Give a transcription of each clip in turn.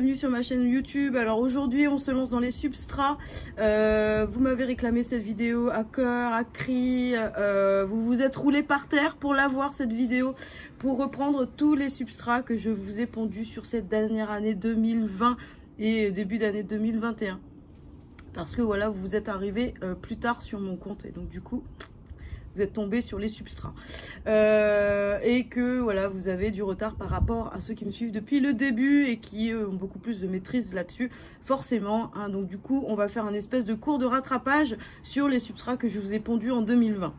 bienvenue sur ma chaîne YouTube. Alors aujourd'hui on se lance dans les substrats. Euh, vous m'avez réclamé cette vidéo à cœur, à cri. Euh, vous vous êtes roulé par terre pour la voir cette vidéo, pour reprendre tous les substrats que je vous ai pondus sur cette dernière année 2020 et début d'année 2021. Parce que voilà, vous êtes arrivé euh, plus tard sur mon compte et donc du coup vous êtes tombé sur les substrats. Euh, et que voilà, vous avez du retard par rapport à ceux qui me suivent depuis le début et qui ont beaucoup plus de maîtrise là-dessus, forcément. Hein. donc du coup, on va faire un espèce de cours de rattrapage sur les substrats que je vous ai pondus en 2020.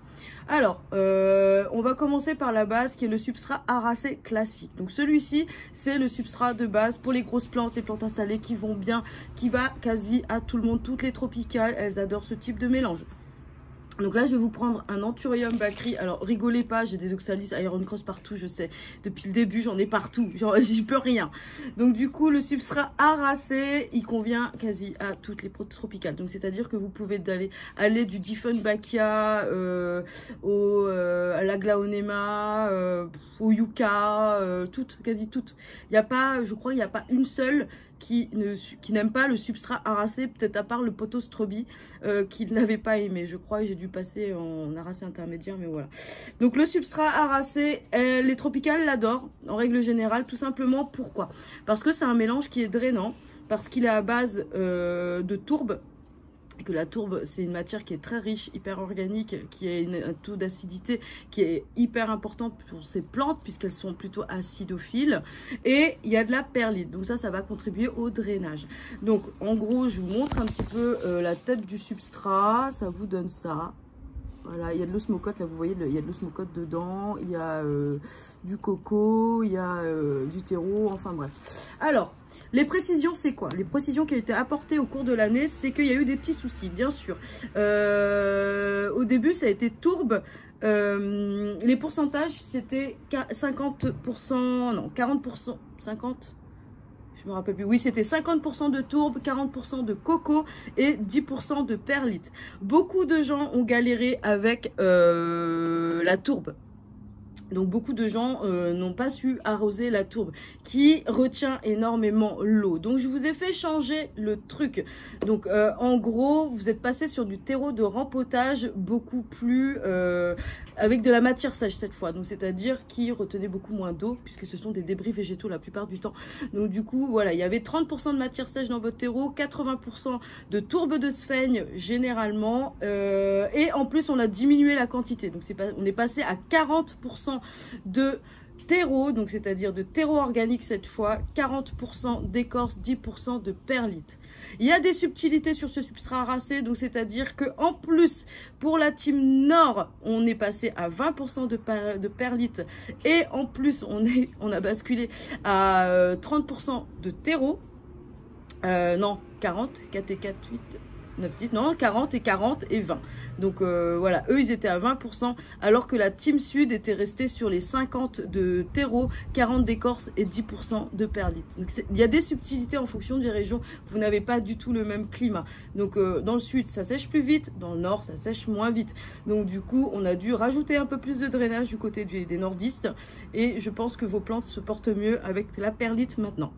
Alors, euh, on va commencer par la base qui est le substrat aracé classique. Donc celui-ci, c'est le substrat de base pour les grosses plantes, les plantes installées qui vont bien, qui va quasi à tout le monde, toutes les tropicales, elles adorent ce type de mélange. Donc là, je vais vous prendre un Anthurium Bakri. Alors, rigolez pas, j'ai des Oxalis Iron Cross partout, je sais. Depuis le début, j'en ai partout. J'y peux rien. Donc, du coup, le substrat aracé, il convient quasi à toutes les protes tropicales. Donc, c'est-à-dire que vous pouvez aller, du Dieffenbachia euh, au, euh, à la Glaonema, euh, au Yucca, euh, toutes, quasi toutes. Il a pas, je crois, il n'y a pas une seule qui n'aime pas le substrat aracé, peut-être à part le potostrobi euh, qui ne l'avait pas aimé. Je crois que j'ai dû passer en aracé intermédiaire, mais voilà. Donc le substrat aracé, les tropicales l'adorent en règle générale, tout simplement pourquoi? Parce que c'est un mélange qui est drainant, parce qu'il est à base euh, de tourbe que la tourbe, c'est une matière qui est très riche, hyper organique, qui a un taux d'acidité qui est hyper important pour ces plantes, puisqu'elles sont plutôt acidophiles. Et il y a de la perlite, donc ça, ça va contribuer au drainage. Donc, en gros, je vous montre un petit peu euh, la tête du substrat, ça vous donne ça. Voilà, il y a de l'osmocote, là vous voyez, il y a de l'osmocote dedans, il y a euh, du coco, il y a euh, du terreau, enfin bref. Alors, les précisions, c'est quoi? Les précisions qui ont été apportées au cours de l'année, c'est qu'il y a eu des petits soucis, bien sûr. Euh, au début, ça a été tourbe. Euh, les pourcentages, c'était 50%, non, 40%, 50%, je me rappelle plus. Oui, c'était 50% de tourbe, 40% de coco et 10% de perlite. Beaucoup de gens ont galéré avec euh, la tourbe. Donc beaucoup de gens euh, n'ont pas su arroser la tourbe qui retient énormément l'eau. Donc je vous ai fait changer le truc. Donc euh, en gros, vous êtes passé sur du terreau de rempotage beaucoup plus euh, avec de la matière sèche cette fois. Donc c'est-à-dire qui retenait beaucoup moins d'eau puisque ce sont des débris végétaux la plupart du temps. Donc du coup, voilà, il y avait 30% de matière sèche dans votre terreau, 80% de tourbe de sphaigne généralement et en plus on a diminué la quantité. Donc pas on est passé à 40% de terreau, donc c'est-à-dire de terreau organique cette fois, 40% d'écorce, 10% de perlite. Il y a des subtilités sur ce substrat racé, donc c'est-à-dire que en plus, pour la team Nord, on est passé à 20% de, perlite et en plus, on, est, on a basculé à 30% euh, de terreau. Euh, non, 40, 4 et 4, 8, 9, 10, non, 40 et 40 et 20. Donc euh, voilà, eux, ils étaient à 20%, alors que la Team Sud était restée sur les 50 de terreau, 40 d'écorce et 10% de perlite. Donc il y a des subtilités en fonction des régions. Vous n'avez pas du tout le même climat. Donc euh, dans le sud, ça sèche plus vite, dans le nord, ça sèche moins vite. Donc du coup, on a dû rajouter un peu plus de drainage du côté des nordistes. Et je pense que vos plantes se portent mieux avec la perlite maintenant.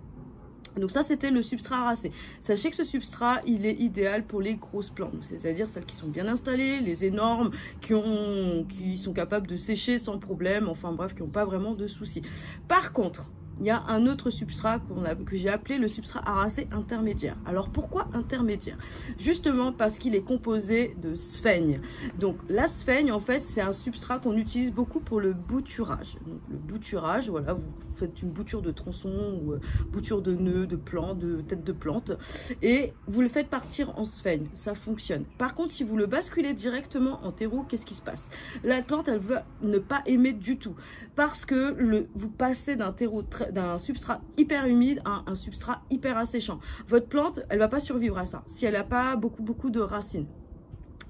Donc ça, c'était le substrat aracé. Sachez que ce substrat, il est idéal pour les grosses plantes, c'est-à-dire celles qui sont bien installées, les énormes, qui, ont, qui sont capables de sécher sans problème, enfin bref, qui n'ont pas vraiment de soucis. Par contre, il y a un autre substrat que j'ai appelé le substrat aracé intermédiaire. Alors pourquoi intermédiaire? Justement parce qu'il est composé de sphaigne. Donc la sphaigne, en fait, c'est un substrat qu'on utilise beaucoup pour le bouturage. Le bouturage, voilà, vous faites une bouture de tronçon ou euh, bouture de nœuds, de plants, de têtes de plantes, et vous le faites partir en sphaigne. Ça fonctionne. Par contre, si vous le basculez directement en terreau, qu'est-ce qui se passe? La plante, elle veut ne pas aimer du tout parce que le, vous passez d'un terreau très d'un substrat hyper humide à un substrat hyper asséchant. Votre plante, elle va pas survivre à ça si elle n'a pas beaucoup, beaucoup de racines.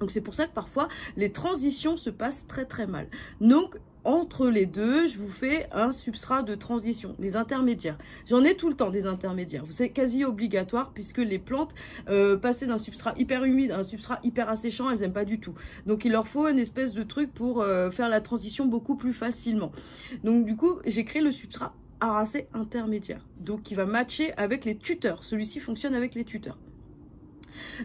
Donc c'est pour ça que parfois les transitions se passent très très mal. Donc entre les deux, je vous fais un substrat de transition, les intermédiaires. J'en ai tout le temps des intermédiaires. C'est quasi obligatoire puisque les plantes, euh, passer d'un substrat hyper humide à un substrat hyper asséchant, elles n'aiment pas du tout. Donc il leur faut une espèce de truc pour euh, faire la transition beaucoup plus facilement. Donc du coup, j'ai créé le substrat intermédiaire. Donc qui va matcher avec les tuteurs. Celui-ci fonctionne avec les tuteurs.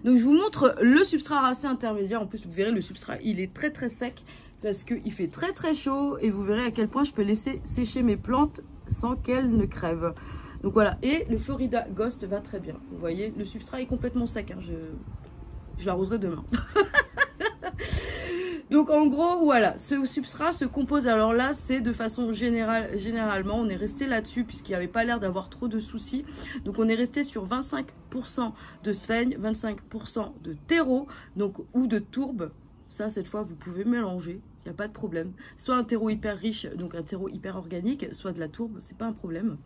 Donc je vous montre le substrat aracé intermédiaire. En plus vous verrez le substrat il est très très sec parce qu'il fait très très chaud et vous verrez à quel point je peux laisser sécher mes plantes sans qu'elles ne crèvent. Donc voilà, et le Florida Ghost va très bien. Vous voyez, le substrat est complètement sec. Hein. Je, je l'arroserai demain. Donc en gros, voilà, ce substrat se compose, alors là, c'est de façon générale, généralement, on est resté là-dessus puisqu'il n'y avait pas l'air d'avoir trop de soucis. Donc on est resté sur 25% de sphène, 25% de terreau, donc ou de tourbe. Cette fois, vous pouvez mélanger il n'y a pas de problème. Soit un terreau hyper riche, donc un terreau hyper organique, soit de la tourbe, c'est pas un problème.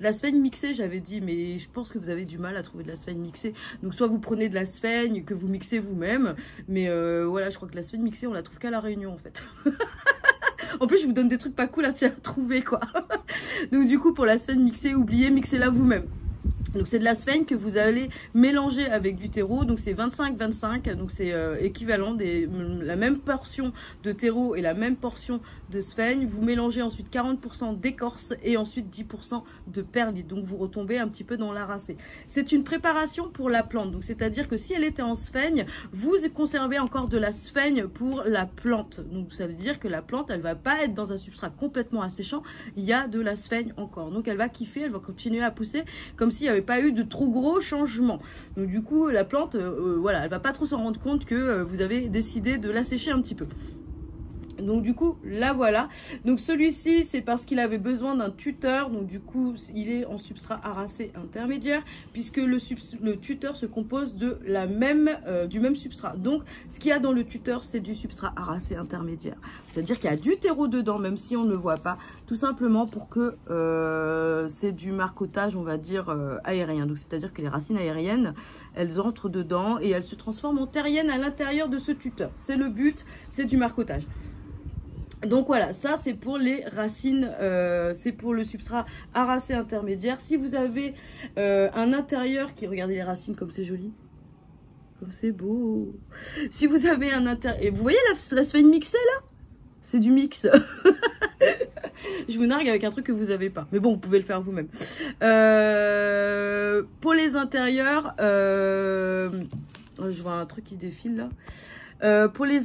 la sphène mixée, j'avais dit, mais je pense que vous avez du mal à trouver de la sphène mixée. Donc soit vous prenez de la sphène que vous mixez vous-même, mais euh, voilà, je crois que la sphène mixée, on la trouve qu'à la Réunion en fait. en plus, je vous donne des trucs pas cool à trouver quoi. donc du coup, pour la sphène mixée, oubliez, mixez-la vous-même. Donc c'est de la sphène que vous allez mélanger avec du terreau. Donc c'est 25-25. Donc c'est euh, équivalent des la même portion de terreau et la même portion de sphène. Vous mélangez ensuite 40% d'écorce et ensuite 10% de perlite. Donc vous retombez un petit peu dans la racée. C'est une préparation pour la plante. Donc c'est-à-dire que si elle était en sphène, vous conservez encore de la sphène pour la plante. Donc ça veut dire que la plante, elle va pas être dans un substrat complètement asséchant. Il y a de la sphène encore. Donc elle va kiffer, elle va continuer à pousser comme s'il y avait pas eu de trop gros changements. Donc du coup, la plante, euh, voilà, elle va pas trop s'en rendre compte que euh, vous avez décidé de la sécher un petit peu. Donc du coup, là voilà. Donc celui-ci, c'est parce qu'il avait besoin d'un tuteur. Donc du coup, il est en substrat aracé intermédiaire puisque le, le tuteur se compose de la même, euh, du même substrat. Donc ce qu'il y a dans le tuteur, c'est du substrat aracé intermédiaire. C'est-à-dire qu'il y a du terreau dedans, même si on ne voit pas. Tout simplement pour que euh, c'est du marcotage, on va dire, euh, aérien. Donc c'est-à-dire que les racines aériennes, elles entrent dedans et elles se transforment en terriennes à l'intérieur de ce tuteur. C'est le but, c'est du marcotage. Donc voilà, ça c'est pour les racines, euh, c'est pour le substrat aracé intermédiaire. Si vous avez euh, un intérieur qui, regardez les racines comme c'est joli, comme c'est beau. Si vous avez un intérieur, et vous voyez la, la mixée là? C'est du mix. Je vous nargue avec un truc que vous n'avez pas. Mais bon, vous pouvez le faire vous-même. Euh, pour les intérieurs, je vois un truc qui défile là. Euh, pour, les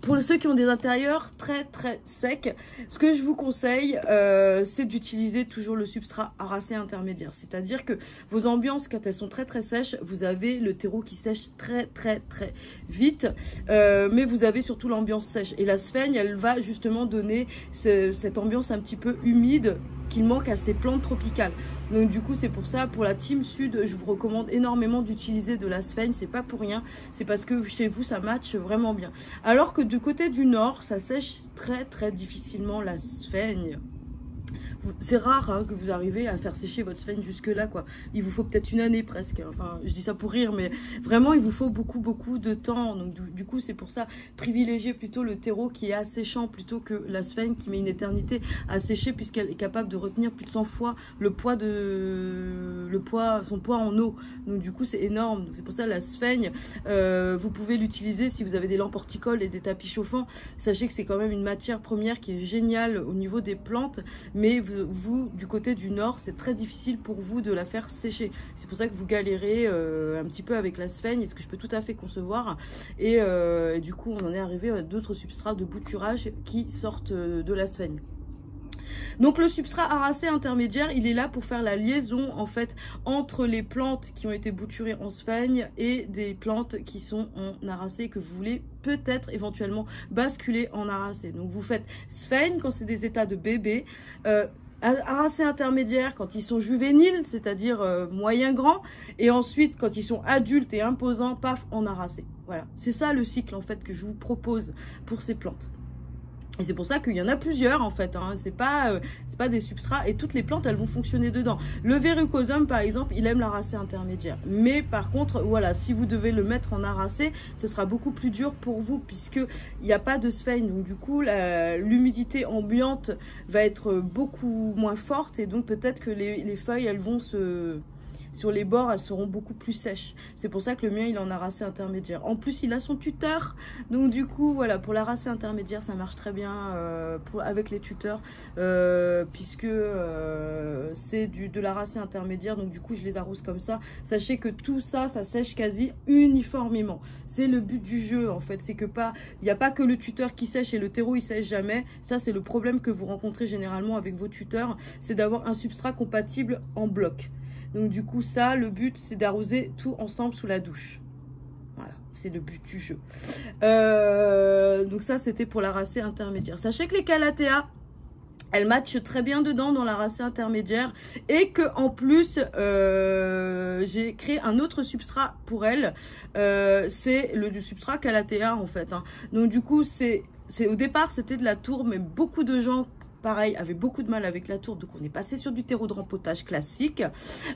pour ceux qui ont des intérieurs très très secs, ce que je vous conseille, euh, c'est d'utiliser toujours le substrat aracé intermédiaire. C'est-à-dire que vos ambiances, quand elles sont très très sèches, vous avez le terreau qui sèche très très très vite, euh, mais vous avez surtout l'ambiance sèche. Et la sphène, elle va justement donner cette ambiance un petit peu humide qu'il manque à ces plantes tropicales. Donc du coup, c'est pour ça, pour la team sud, je vous recommande énormément d'utiliser de la sphène. C'est pas pour rien, c'est parce que chez vous, ça match vraiment bien. Alors que du côté du nord, ça sèche très très difficilement la sphène c'est rare hein, que vous arrivez à faire sécher votre sphène jusque là quoi. Il vous faut peut-être une année presque. Enfin, je dis ça pour rire, mais vraiment il vous faut beaucoup beaucoup de temps. Donc du, coup c'est pour ça privilégier plutôt le terreau qui est asséchant plutôt que la sphène qui met une éternité à sécher puisqu'elle est capable de retenir plus de 100 fois le poids de le poids son poids en eau. Donc du coup c'est énorme. C'est pour ça la sphène euh, vous pouvez l'utiliser si vous avez des lampes horticoles et des tapis chauffants. Sachez que c'est quand même une matière première qui est géniale au niveau des plantes, mais vous, du côté du nord, c'est très difficile pour vous de la faire sécher. C'est pour ça que vous galérez euh, un petit peu avec la sphène, ce que je peux tout à fait concevoir. Euh, et, du coup, on en est arrivé à d'autres substrats de bouturage qui sortent euh, de la sphène. Donc le substrat aracé intermédiaire, il est là pour faire la liaison en fait entre les plantes qui ont été bouturées en sphène et des plantes qui sont en aracé que vous voulez peut-être éventuellement basculer en aracé. Donc vous faites sphène quand c'est des états de bébé, aracé intermédiaire quand ils sont juvéniles, c'est-à-dire euh, moyen grand, et ensuite quand ils sont adultes et imposants, paf, en aracé. Voilà, c'est ça le cycle en fait que je vous propose pour ces plantes. Et c'est pour ça qu'il y en a plusieurs en fait, hein. c'est pas, euh, pas des substrats et toutes les plantes elles vont fonctionner dedans. Le verrucosum par exemple, il aime la racée intermédiaire. Mais par contre, voilà, si vous devez le mettre en aracée, ce sera beaucoup plus dur pour vous puisque il n'y a pas de sphène. Donc du coup, l'humidité ambiante va être beaucoup moins forte et donc peut-être que les feuilles elles vont se sur les bords, elles seront beaucoup plus sèches. C'est pour ça que le mien, il en a racé intermédiaire. En plus, il a son tuteur. Donc du coup, voilà, pour la racée intermédiaire, ça marche très bien euh, avec les tuteurs. Euh, puisque euh, c'est de la racée intermédiaire. Donc du coup, je les arrose comme ça. Sachez que tout ça, ça sèche quasi uniformément. C'est le but du jeu, en fait. C'est que pas, il n'y a pas que le tuteur qui sèche et le terreau, il sèche jamais. Ça, c'est le problème que vous rencontrez généralement avec vos tuteurs. C'est d'avoir un substrat compatible en bloc. Donc du coup, ça, le but, c'est d'arroser tout ensemble sous la douche. Voilà, c'est le but du jeu. Euh, donc ça, c'était pour la racée intermédiaire. Sachez que les Calatea, elles matchent très bien dedans dans la racée intermédiaire et que en plus euh, j'ai créé un autre substrat pour elles euh, c'est le, substrat Calatea en fait hein. donc du coup c'est au départ c'était de la tour mais beaucoup de gens pareil, avait beaucoup de mal avec la tour. Donc, on est passé sur du terreau de rempotage classique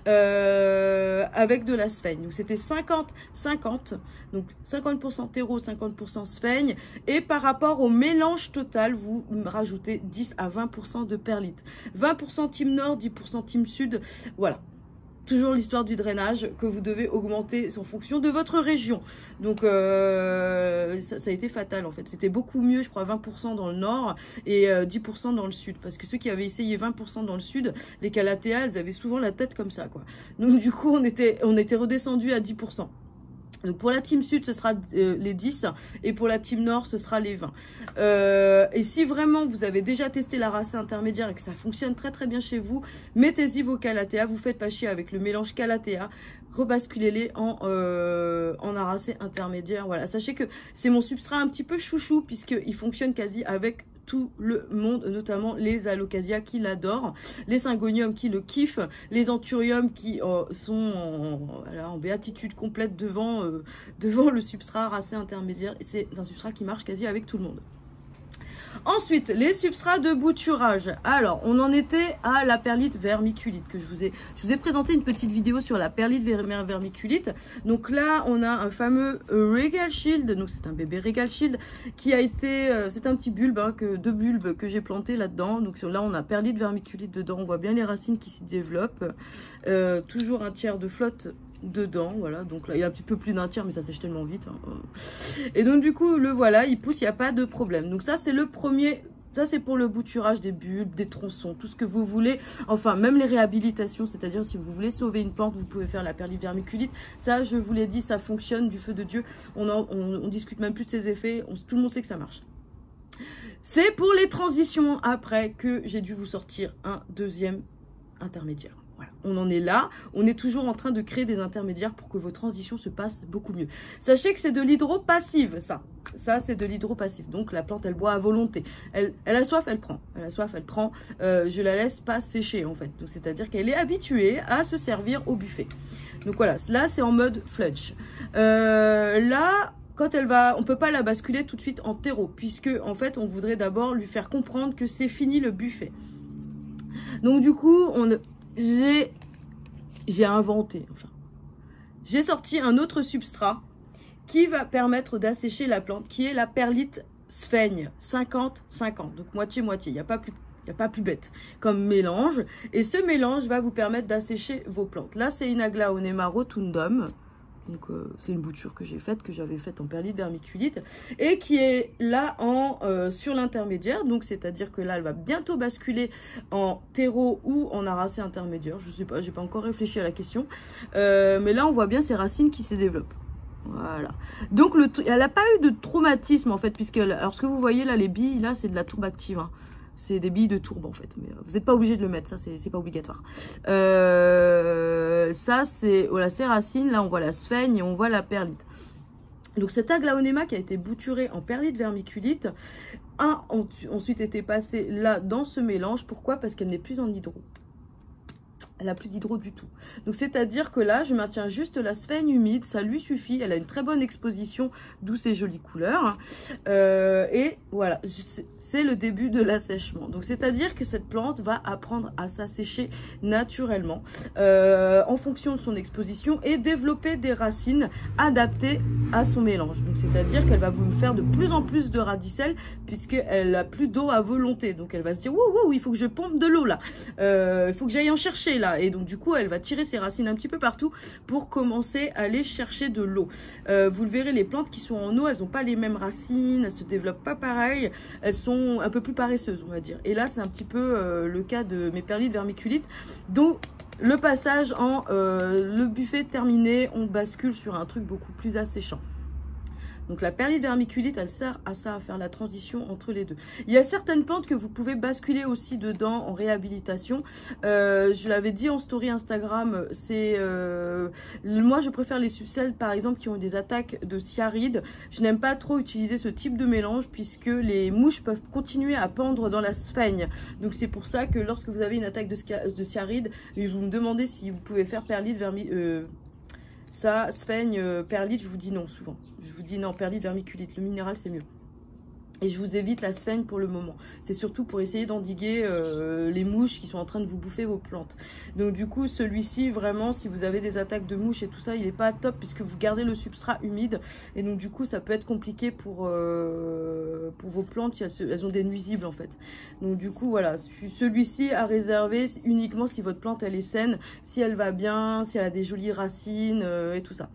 euh, avec de la sphaigne. Donc, c'était 50-50. Donc, 50% terreau, 50% sphaigne. Et par rapport au mélange total, vous rajoutez 10 à 20% de perlite. 20% team nord, 10% team sud. Voilà toujours l'histoire du drainage que vous devez augmenter en fonction de votre région. Donc euh, ça, a été fatal en fait. C'était beaucoup mieux, je crois, 20% dans le nord et 10% euh, dans le sud. Parce que ceux qui avaient essayé 20% dans le sud, les Calatea, elles avaient souvent la tête comme ça. quoi. Donc du coup, on était, on était redescendu à 10%. Donc pour la team sud, ce sera euh, les 10 et pour la team nord, ce sera les 20. Euh, et si vraiment vous avez déjà testé la race intermédiaire et que ça fonctionne très très bien chez vous, mettez-y vos Calatea, vous faites pas chier avec le mélange Calatea, rebasculez-les en, euh, en aracé intermédiaire. Voilà, sachez que c'est mon substrat un petit peu chouchou puisqu'il fonctionne quasi avec tout le monde, notamment les alocasia qui l'adorent, les syngoniums qui le kiffent, les anthuriums qui euh, sont en, béatitude complète devant, euh, devant le substrat racé intermédiaire. C'est un substrat qui marche quasi avec tout le monde. Ensuite, les substrats de bouturage. Alors, on en était à la perlite vermiculite que je vous ai. Présenté une petite vidéo sur la perlite vermiculite. Donc là, on a un fameux Regal Shield. Donc c'est un bébé Regal Shield qui a été. Euh, c'est un petit bulbe, hein, que, deux bulbes que j'ai planté là-dedans. Donc là, on a perlite vermiculite dedans. On voit bien les racines qui s'y développent. Euh, toujours un tiers de flotte dedans, voilà, donc là il y a un petit peu plus d'un tiers mais ça sèche tellement vite. Hein. Et donc du coup le voilà, il pousse, il n'y a pas de problème. Donc ça c'est le premier, ça c'est pour le bouturage des bulbes, des tronçons, tout ce que vous voulez, enfin même les réhabilitations, c'est-à-dire si vous voulez sauver une plante, vous pouvez faire la perlite vermiculite. Ça je vous l'ai dit, ça fonctionne du feu de Dieu, on, on, discute même plus de ses effets, tout le monde sait que ça marche. C'est pour les transitions après que j'ai dû vous sortir un deuxième intermédiaire on en est là. On est toujours en train de créer des intermédiaires pour que vos transitions se passent beaucoup mieux. Sachez que c'est de l'hydropassive, ça. Ça, c'est de l'hydropassive. Donc, la plante, elle boit à volonté. Elle, a soif, elle prend. Elle a soif, elle prend. Euh, je la laisse pas sécher, en fait. C'est-à-dire qu'elle est habituée à se servir au buffet. Donc, voilà. Là, c'est en mode flunch. Euh, là, quand elle va, on peut pas la basculer tout de suite en terreau, puisque, en fait, on voudrait d'abord lui faire comprendre que c'est fini le buffet. Donc, du coup, on, j'ai inventé, enfin, j'ai sorti un autre substrat qui va permettre d'assécher la plante, qui est la perlite sphaigne, 50-50, donc moitié-moitié, il n'y a pas plus bête comme mélange. Et ce mélange va vous permettre d'assécher vos plantes. Là, c'est une Aglaonema rotundum. Donc euh, c'est une bouture que j'ai faite, que j'avais faite en perlite vermiculite et qui est là en euh, sur l'intermédiaire. Donc c'est-à-dire que là elle va bientôt basculer en terreau ou en aracée intermédiaire. Je sais pas, j'ai pas encore réfléchi à la question. Euh, mais là on voit bien ces racines qui se développent. Voilà. Donc le, elle n'a pas eu de traumatisme en fait puisque alors ce que vous voyez là les billes là c'est de la tourbe active. Hein. C'est des billes de tourbe en fait. Mais euh, vous n'êtes pas obligé de le mettre, ça c'est pas obligatoire. Euh, ça c'est voilà, ces racines, là on voit la sphaigne et on voit la perlite. Donc cet aglaonema qui a été bouturé en perlite vermiculite a ensuite été passé là dans ce mélange. Pourquoi? Parce qu'elle n'est plus en hydro elle n'a plus d'hydro du tout. Donc c'est-à-dire que là, je maintiens juste la sphène humide, ça lui suffit. Elle a une très bonne exposition, d'où ses jolies couleurs. Euh, et voilà, c'est le début de l'assèchement. Donc, c'est-à-dire que cette plante va apprendre à s'assécher naturellement euh, en fonction de son exposition et développer des racines adaptées à son mélange. Donc, c'est-à-dire qu'elle va vous faire de plus en plus de radicelles puisqu'elle a plus d'eau à volonté. Donc, elle va se dire, ouh, ouh, il faut que je pompe de l'eau là. Euh, il faut que j'aille en chercher là. Et donc du coup, elle va tirer ses racines un petit peu partout pour commencer à aller chercher de l'eau. Euh, vous le verrez, les plantes qui sont en eau, elles n'ont pas les mêmes racines, elles se développent pas pareil, elles sont un peu plus paresseuses, on va dire. Et là, c'est un petit peu euh, le cas de mes perlites vermiculites. Donc, le passage en euh, le buffet terminé, on bascule sur un truc beaucoup plus asséchant. Donc la perlite vermiculite elle sert à ça, à faire la transition entre les deux. Il y a certaines plantes que vous pouvez basculer aussi dedans en réhabilitation. Euh, je l'avais dit en story Instagram, c'est euh, moi je préfère les sucelles par exemple qui ont des attaques de sciaride. Je n'aime pas trop utiliser ce type de mélange puisque les mouches peuvent continuer à pendre dans la sphaigne. Donc c'est pour ça que lorsque vous avez une attaque de, de vous me demandez si vous pouvez faire perlite, vermi, euh, ça, sphaigne, perlite, je vous dis non souvent. Je vous dis non, perlite, vermiculite. Le minéral, c'est mieux. Et je vous évite la sphaigne pour le moment. C'est surtout pour essayer d'endiguer euh, les mouches qui sont en train de vous bouffer vos plantes. Donc du coup, celui-ci, vraiment, si vous avez des attaques de mouches et tout ça, il n'est pas top puisque vous gardez le substrat humide. Et donc du coup, ça peut être compliqué pour, euh, pour vos plantes. Elles ont des nuisibles en fait. Donc du coup, voilà, celui-ci à réserver uniquement si votre plante, elle est saine, si elle va bien, si elle a des jolies racines euh, et tout ça.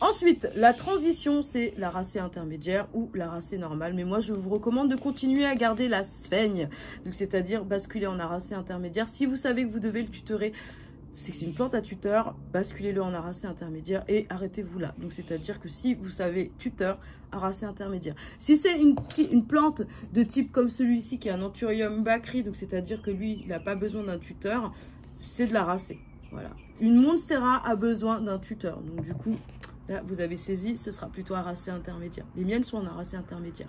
Ensuite, la transition, c'est la racée intermédiaire ou la racée normale. Mais moi, je vous recommande de continuer à garder la sphaigne, c'est-à-dire basculer en aracée intermédiaire. Si vous savez que vous devez le tutorer, c'est que c'est une plante à tuteur, basculez-le en aracée intermédiaire et arrêtez-vous là. Donc c'est-à-dire que si vous savez tuteur, aracée intermédiaire. Si c'est une, plante de type comme celui-ci qui est un Anthurium bacri, donc c'est-à-dire que lui, il n'a pas besoin d'un tuteur, c'est de la racée. Voilà. Une Monstera a besoin d'un tuteur. Donc du coup, là, vous avez saisi, ce sera plutôt aracée intermédiaire. Les miennes sont en aracée intermédiaire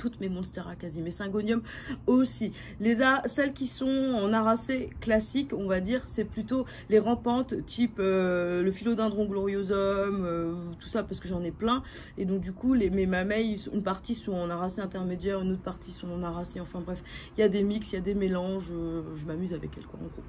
toutes mes Monstera quasi, mes Syngonium aussi. Les a, celles qui sont en aracée classique, on va dire, c'est plutôt les rampantes type euh, le philodendron gloriosum, euh, tout ça parce que j'en ai plein. Et donc du coup, les, mes mamelles, une partie sont en aracée intermédiaire, une autre partie sont en aracée, enfin bref, il y a des mix, il y a des mélanges, euh, je m'amuse avec elles quoi en gros.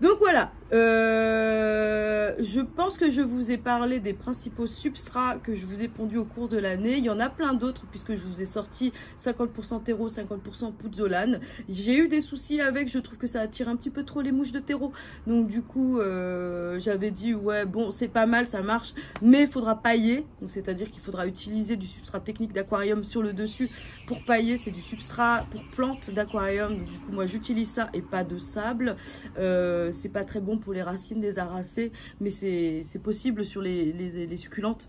Donc voilà, je pense que je vous ai parlé des principaux substrats que je vous ai pondus au cours de l'année. Il y en a plein d'autres puisque je vous ai sorti 50% terreau, 50% pouzzolane. J'ai eu des soucis avec, je trouve que ça attire un petit peu trop les mouches de terreau. Donc du coup, euh, j'avais dit ouais bon c'est pas mal, ça marche, mais il faudra pailler. C'est-à-dire qu'il faudra utiliser du substrat technique d'aquarium sur le dessus pour pailler. C'est du substrat pour plantes d'aquarium. Du coup moi j'utilise ça et pas de sable. Euh, c'est pas très bon pour les racines des aracées, mais c'est possible sur les, succulentes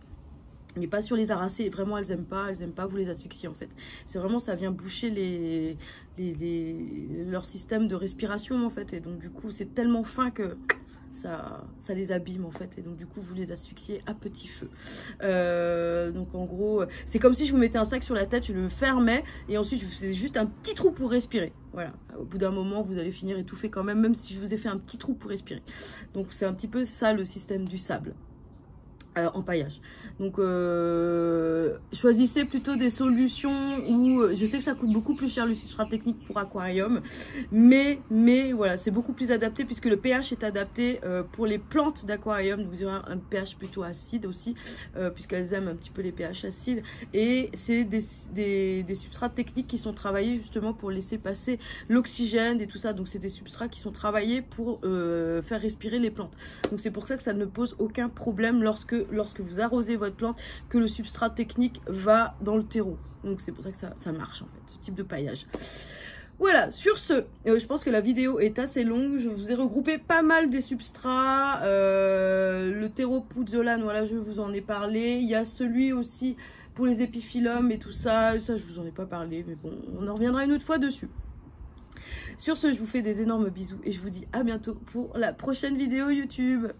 mais pas sur les aracées. Vraiment, elles aiment pas, elles aiment pas vous les asphyxier en fait. C'est vraiment, ça vient boucher les, les, leur système de respiration en fait. Et donc du coup, c'est tellement fin que ça, ça les abîme en fait et donc du coup vous les asphyxiez à petit feu euh, donc en gros c'est comme si je vous mettais un sac sur la tête je le fermais et ensuite je faisais juste un petit trou pour respirer voilà au bout d'un moment vous allez finir étouffé quand même même si je vous ai fait un petit trou pour respirer donc c'est un petit peu ça le système du sable euh, en paillage. Donc euh, choisissez plutôt des solutions où je sais que ça coûte beaucoup plus cher le substrat technique pour aquarium, mais mais voilà c'est beaucoup plus adapté puisque le pH est adapté euh, pour les plantes d'aquarium. Vous aurez un, pH plutôt acide aussi puisqu'elles aiment un petit peu les pH acides et c'est des, des, des, substrats techniques qui sont travaillés justement pour laisser passer l'oxygène et tout ça. Donc c'est des substrats qui sont travaillés pour faire respirer les plantes. Donc c'est pour ça que ça ne pose aucun problème lorsque lorsque vous arrosez votre plante que le substrat technique va dans le terreau. Donc c'est pour ça que ça, marche en fait, ce type de paillage. Voilà, sur ce, euh, je pense que la vidéo est assez longue. Je vous ai regroupé pas mal des substrats. Euh, le terreau pouzzolane, voilà, je vous en ai parlé. Il y a celui aussi pour les épiphyllums et tout ça. Ça, je vous en ai pas parlé, mais bon, on en reviendra une autre fois dessus. Sur ce, je vous fais des énormes bisous et je vous dis à bientôt pour la prochaine vidéo YouTube.